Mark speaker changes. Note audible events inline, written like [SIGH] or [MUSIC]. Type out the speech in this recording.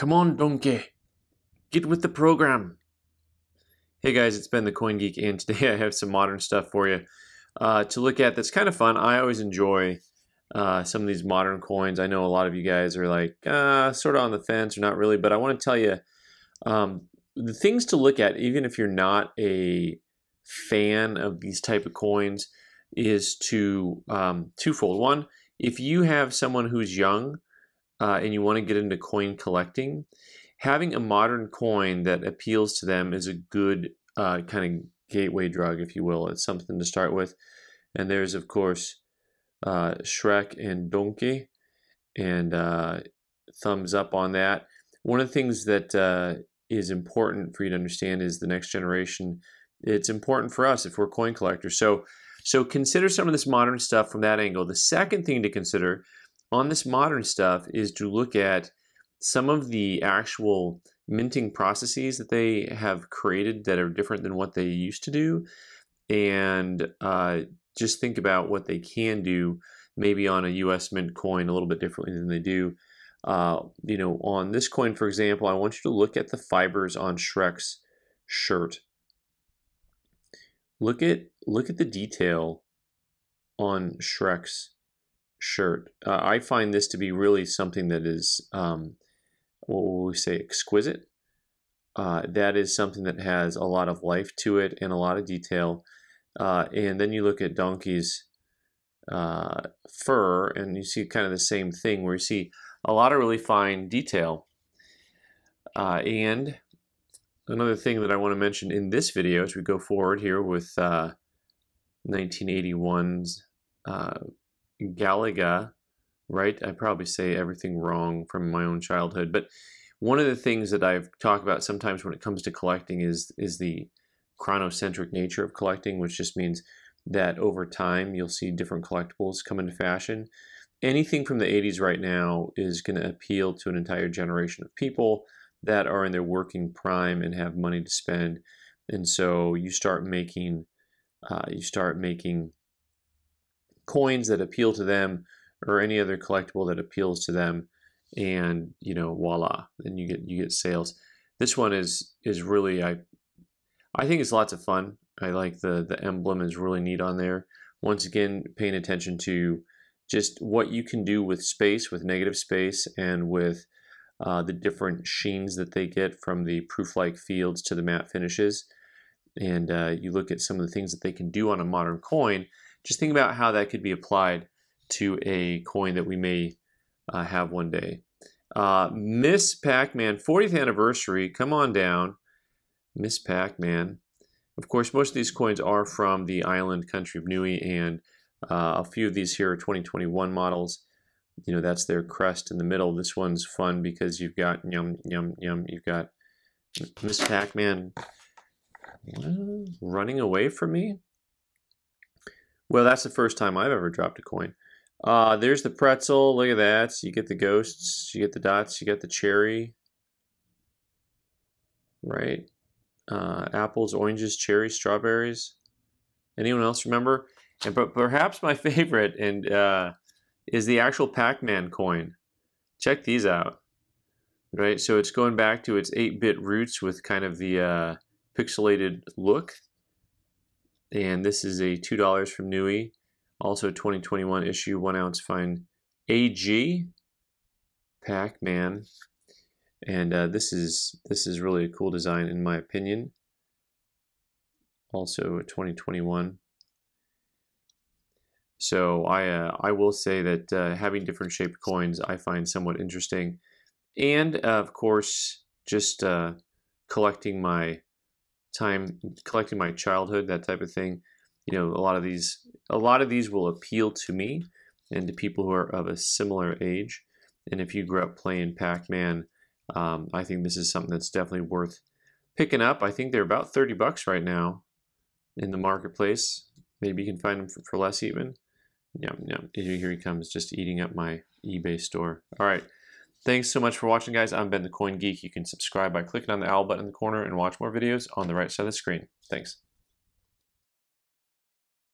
Speaker 1: Come on, donkey. Get with the program. Hey guys, it's Ben the Coin Geek, and today [LAUGHS] I have some modern stuff for you uh, to look at that's kind of fun. I always enjoy uh, some of these modern coins. I know a lot of you guys are like, uh, sort of on the fence or not really, but I want to tell you um, the things to look at, even if you're not a fan of these type of coins, is to um, twofold. One, if you have someone who's young uh, and you want to get into coin collecting, having a modern coin that appeals to them is a good uh, kind of gateway drug, if you will. It's something to start with. And there's, of course, uh, Shrek and Donkey, and uh, thumbs up on that. One of the things that uh, is important for you to understand is the next generation. It's important for us if we're coin collectors. So, so consider some of this modern stuff from that angle. The second thing to consider on this modern stuff is to look at some of the actual minting processes that they have created that are different than what they used to do and uh, just think about what they can do maybe on a US mint coin a little bit differently than they do. Uh, you know, on this coin, for example, I want you to look at the fibers on Shrek's shirt. Look at look at the detail on Shrek's shirt. Uh, I find this to be really something that is um, what will we say, exquisite. Uh, that is something that has a lot of life to it and a lot of detail. Uh, and then you look at Donkey's uh, fur and you see kind of the same thing where you see a lot of really fine detail. Uh, and another thing that I want to mention in this video as we go forward here with 1981's uh, uh, Galaga right? I probably say everything wrong from my own childhood, but one of the things that I've talked about sometimes when it comes to collecting is is the chronocentric nature of collecting, which just means that over time you'll see different collectibles come into fashion. Anything from the 80s right now is going to appeal to an entire generation of people that are in their working prime and have money to spend. And so you start making uh, you start making coins that appeal to them or any other collectible that appeals to them and you know voila then you get you get sales. This one is is really i i think it's lots of fun. I like the the emblem is really neat on there. Once again paying attention to just what you can do with space with negative space and with uh, the different sheens that they get from the proof-like fields to the matte finishes. And uh, you look at some of the things that they can do on a modern coin just think about how that could be applied to a coin that we may uh, have one day. Uh, Miss Pac-Man, 40th anniversary, come on down. Miss Pac-Man. Of course, most of these coins are from the island country of Niue, and uh, a few of these here are 2021 models. You know, that's their crest in the middle. This one's fun because you've got yum, yum, yum. You've got Miss Pac-Man running away from me. Well, that's the first time I've ever dropped a coin. Uh, there's the pretzel. Look at that. You get the ghosts, you get the dots, you get the cherry. Right? Uh, apples, oranges, cherries, strawberries. Anyone else remember? And but perhaps my [LAUGHS] favorite and uh, is the actual Pac-Man coin. Check these out. Right, so it's going back to its 8-bit roots with kind of the uh, pixelated look. And this is a $2 from Niue. Also 2021 issue, one ounce fine AG Pac-Man. And uh, this is this is really a cool design in my opinion. Also a 2021. So I uh, I will say that uh, having different shaped coins I find somewhat interesting, and uh, of course just uh, collecting my time, collecting my childhood, that type of thing you know, a lot of these, a lot of these will appeal to me and to people who are of a similar age. And if you grew up playing Pac-Man, um, I think this is something that's definitely worth picking up. I think they're about 30 bucks right now in the marketplace. Maybe you can find them for, for less even. Yum, yum. Here he comes, just eating up my eBay store. All right. Thanks so much for watching, guys. I'm Ben the Coin Geek. You can subscribe by clicking on the owl button in the corner and watch more videos on the right side of the screen. Thanks.